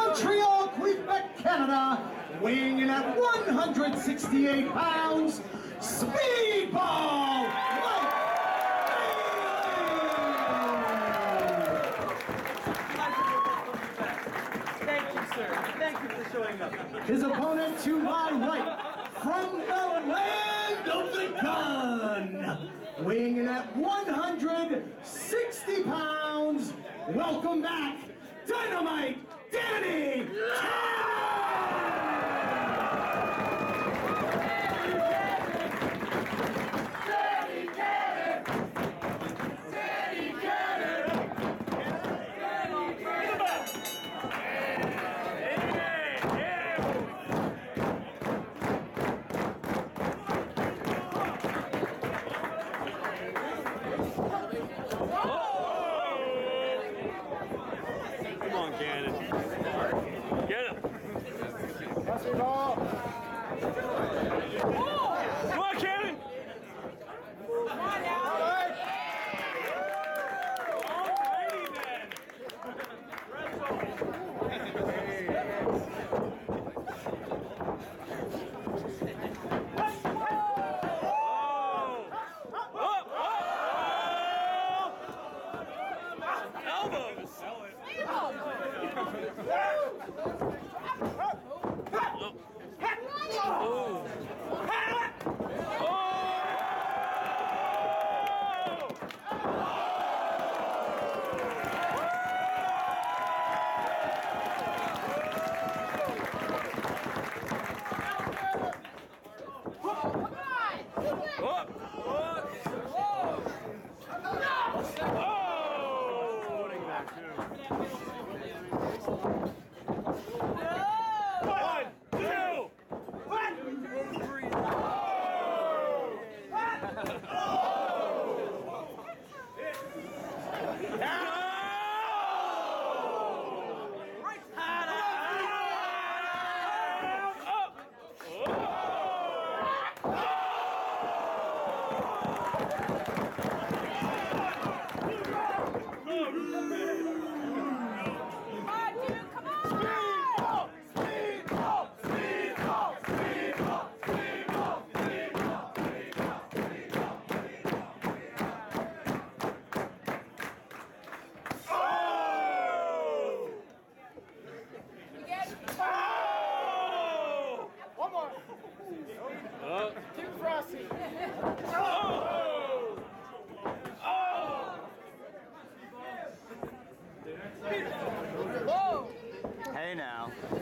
Montreal, Quebec, Canada, weighing in at 168 pounds, Speedball Mike Thank you, sir. Thank you for showing up. His opponent to my right, from the land of the gun, weighing in at 160 pounds, welcome back, Dynamite Danny Come on, Cannon. Get him. Come on, Cannon. Alrighty then. Oh. Up, Elbows. One,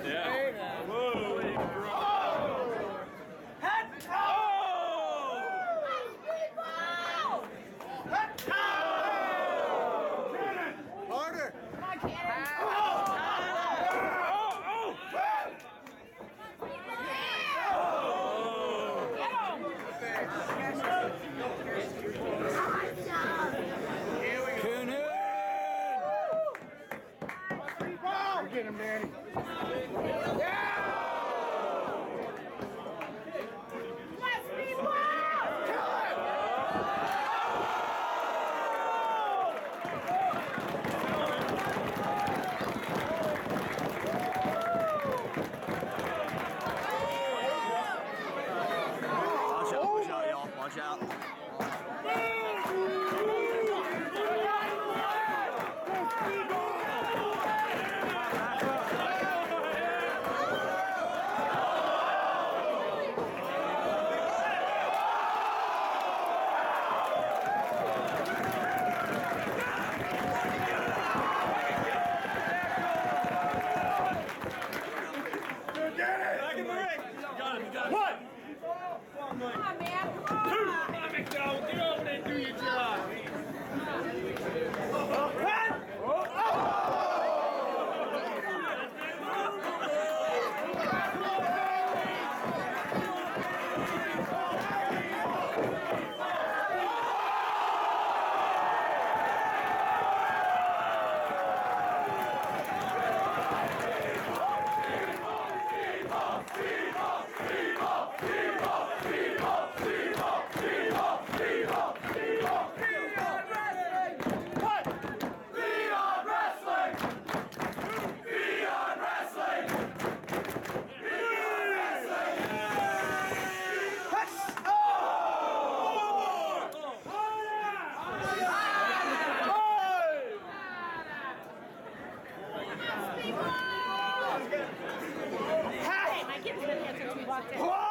Yeah. ring. Got him, got him. One. Come on, man. Come on. Two. Come on, McDowell. Get over there and do your job. What?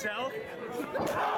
Ah!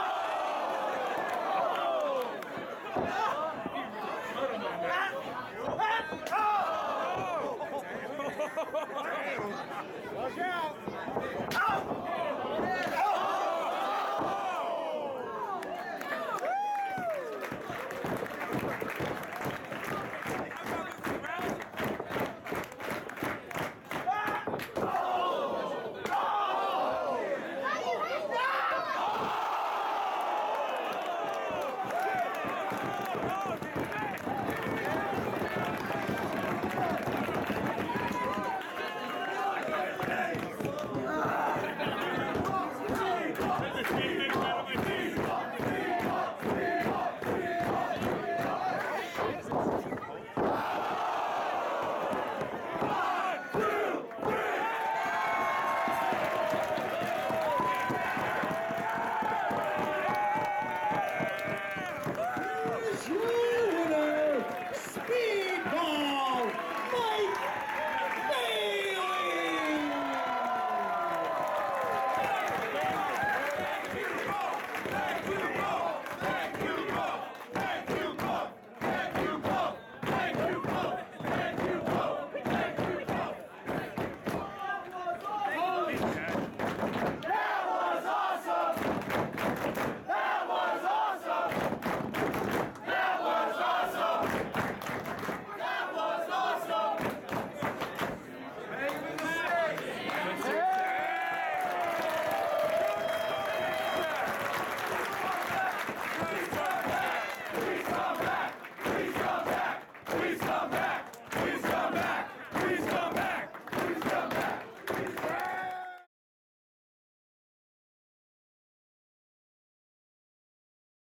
these